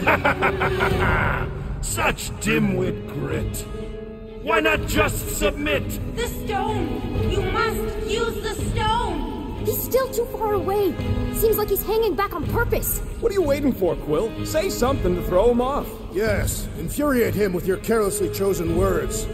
Such dimwit grit. Why not just submit? The stone! You must use the stone! He's still too far away. Seems like he's hanging back on purpose. What are you waiting for, Quill? Say something to throw him off. Yes, infuriate him with your carelessly chosen words.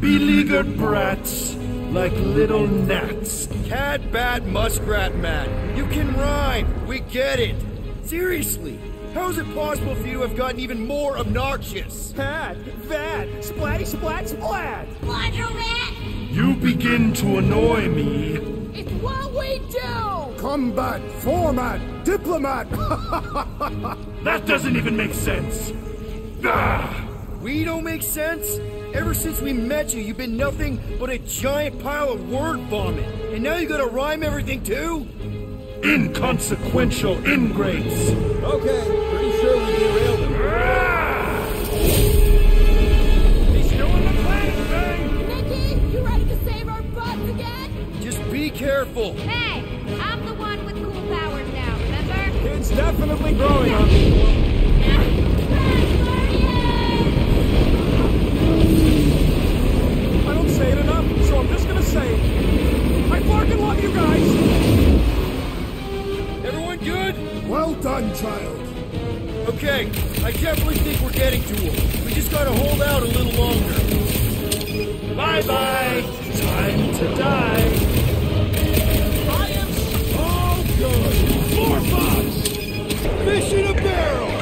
Beleaguered brats, like little gnats. Cat, bat, muskrat, man. You can rhyme. We get it. Seriously, how is it possible for you to have gotten even more obnoxious? Pat, that, splatty, splat, splat. Laundromat! You begin to annoy me. It's what we do! Combat, format, diplomat. That doesn't even make sense. Ah! We don't make sense? Ever since we met you, you've been nothing but a giant pile of word vomit. And now you gotta rhyme everything too? Inconsequential ingrates. Okay, pretty sure we derailed him. Ah! He's doing the planning thing! Nikki, you ready to save our butts again? Just be careful. Hey, I'm the one with cool powers now, remember? It's definitely growing on me, definitely think we're getting to him. We just gotta hold out a little longer. Bye bye. Time to die. I am so good! More bugs. Fish in a barrel!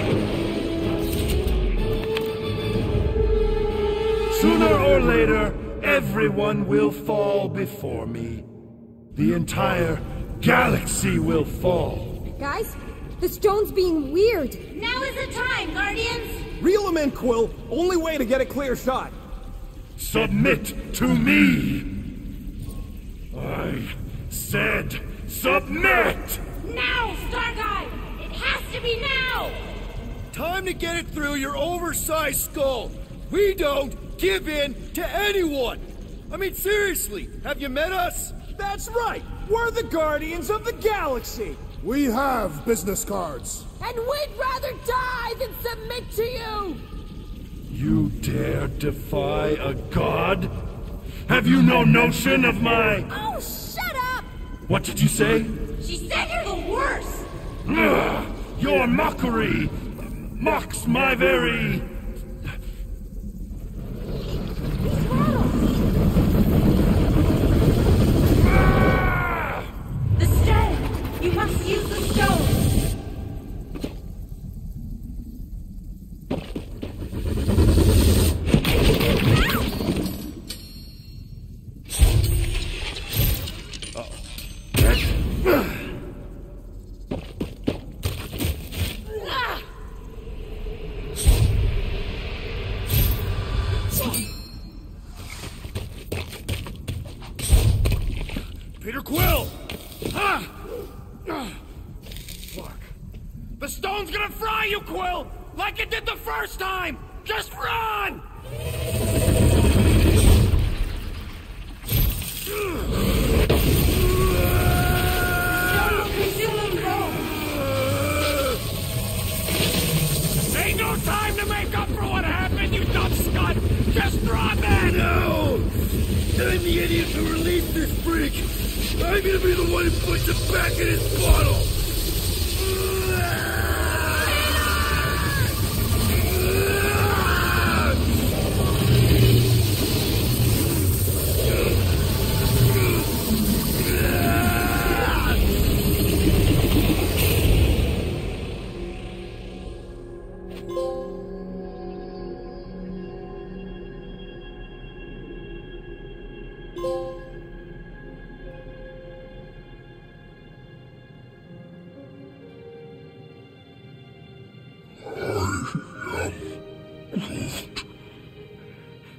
Sooner or later, everyone will fall before me. The entire galaxy will fall. Guys, the stone's being weird. Now is the time, Guardians! Reel him in, Quill. Only way to get a clear shot. Submit to me. I said submit. Now, Star It has to be now! Time to get it through your oversized skull. We don't give in to anyone. I mean, seriously, have you met us? That's right! We're the Guardians of the Galaxy! We have business cards. And we'd rather die than submit to you! You dare defy a god? Have you no notion of my. Oh, shut up! What did you say? She said you're the worst! Ugh, your mockery mocks my very. Ah! The stone! You must use the stone! Peter Quill! Ah! Ah! Fuck. The stone's gonna fry you, Quill! Like it did the first time! Just run! Ain't no time to make up for what happened, you dumb scut! Just run, then! No! I'm the idiot who released this freak! I'm gonna be the one who puts it back in his bottle!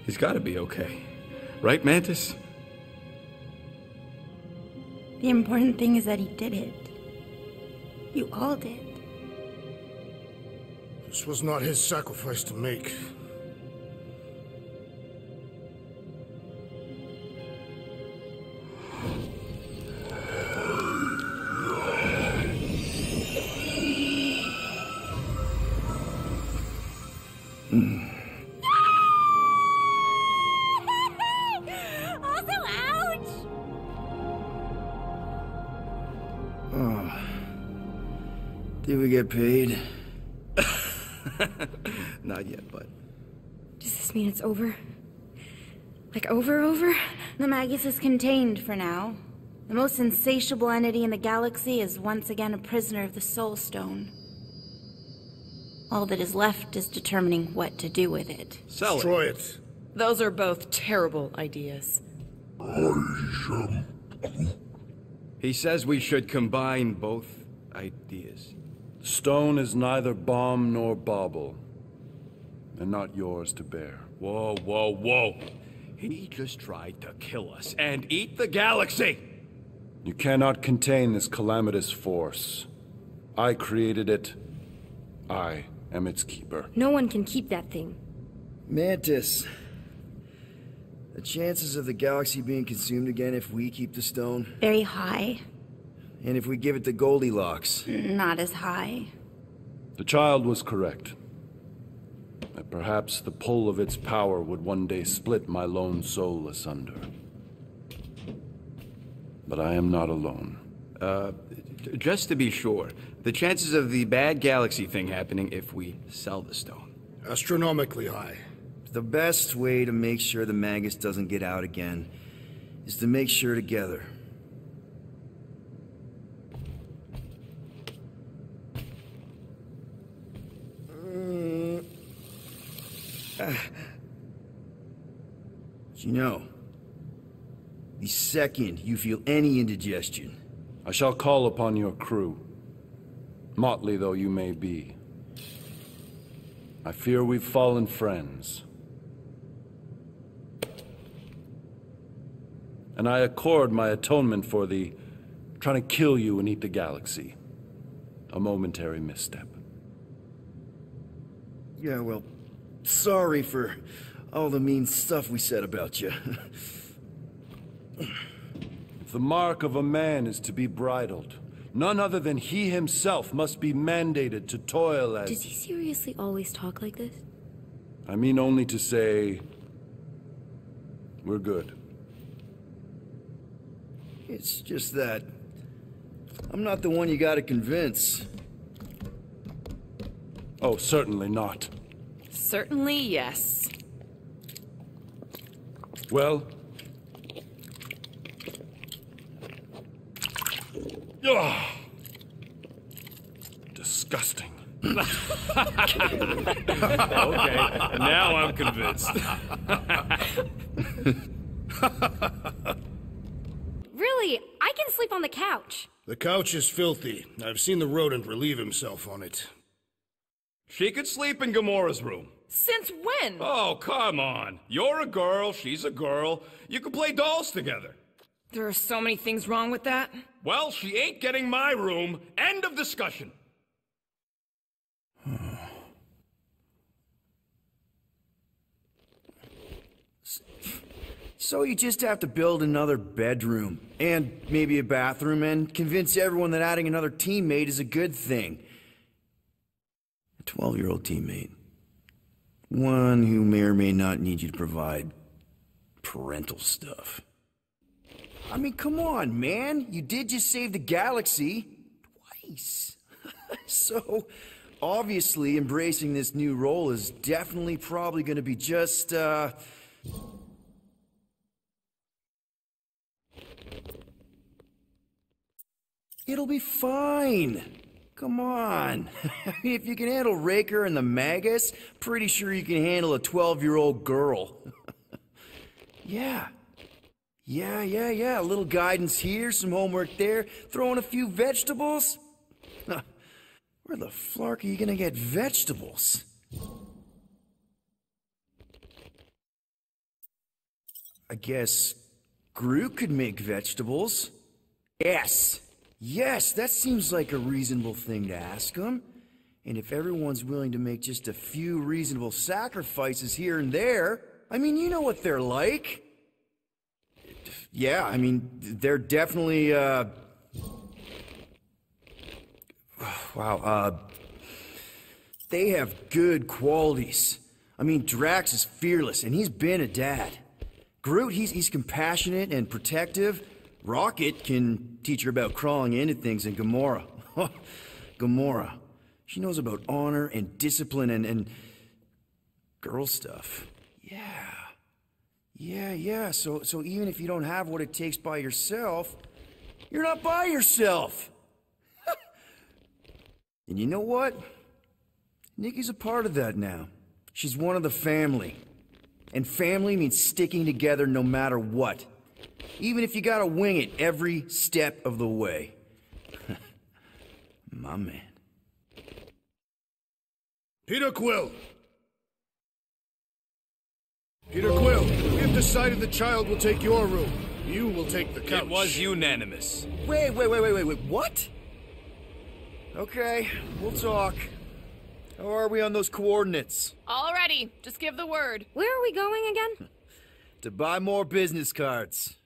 He's gotta be okay. Right, Mantis? The important thing is that he did it. You all did. This was not his sacrifice to make. Hmm. Did we get paid? Not yet, but Does this mean it's over? Like over, over? The Magus is contained for now. The most insatiable entity in the galaxy is once again a prisoner of the Soul Stone. All that is left is determining what to do with it. sell it. Destroy it. Those are both terrible ideas. He says we should combine both ideas. Stone is neither bomb nor bauble, and not yours to bear. Whoa, whoa, whoa. He just tried to kill us and eat the galaxy. You cannot contain this calamitous force. I created it. I am its keeper. No one can keep that thing. Mantis. The chances of the galaxy being consumed again if we keep the stone, Very high, and if we give it to Goldilocks. not as high. The child was correct. That perhaps the pull of its power would one day split my lone soul asunder. But I am not alone. Uh, just to be sure, the chances of the bad galaxy thing happening if we sell the stone. Astronomically high. The best way to make sure the Magus doesn't get out again is to make sure together. You know, the second you feel any indigestion, I shall call upon your crew, motley though you may be. I fear we've fallen friends. And I accord my atonement for the trying to kill you and eat the galaxy. A momentary misstep. yeah, well, sorry for all the mean stuff we said about you. If the mark of a man is to be bridled, none other than he himself must be mandated to toil as... Does he seriously always talk like this? I mean only to say... We're good. It's just that I'm not the one you gotta convince. Oh, certainly not. Certainly, yes. Well... Ugh. Disgusting. Okay, now I'm convinced. Really? I can sleep on the couch. The couch is filthy. I've seen the rodent relieve himself on it. She could sleep in Gamora's room. Since when? Oh, come on. You're a girl, she's a girl. You can play dolls together. There are so many things wrong with that. Well, she ain't getting my room. End of discussion. So you just have to build another bedroom, and maybe a bathroom, and convince everyone that adding another teammate is a good thing. A 12 year old teammate. One who may or may not need you to provide parental stuff. I mean, come on, man. You did just save the galaxy. Twice. so, obviously, embracing this new role is definitely probably going to be just, uh. It'll be fine. Come on. If you can handle Raker and the Magus, pretty sure you can handle a 12 year old girl. yeah. Yeah, yeah, yeah. A little guidance here, some homework there, throw in a few vegetables. Where the flark are you gonna get vegetables? I guess Groot could make vegetables. Yes. Yes, that seems like a reasonable thing to ask him. And if everyone's willing to make just a few reasonable sacrifices here and there, I mean, you know what they're like. Yeah, I mean, they're definitely, uh. Wow, uh. They have good qualities. I mean, Drax is fearless, and he's been a dad. Groot, he's, he's compassionate and protective. Rocket can teach her about crawling into things, and Gamora. Gamora. She knows about honor and discipline and, and girl stuff. Yeah. Yeah, yeah. So so even if you don't have what it takes by yourself, you're not by yourself. and you know what? Nikki's a part of that now. She's one of the family. And family means sticking together no matter what. Even if you gotta wing it every step of the way. My man. Peter Quill! Peter Quill, we have decided the child will take your room. You will take the couch. It was unanimous. Wait, wait, wait, wait, wait, wait, what? Okay, we'll talk. How are we on those coordinates? Already, just give the word. Where are we going again? To buy more business cards.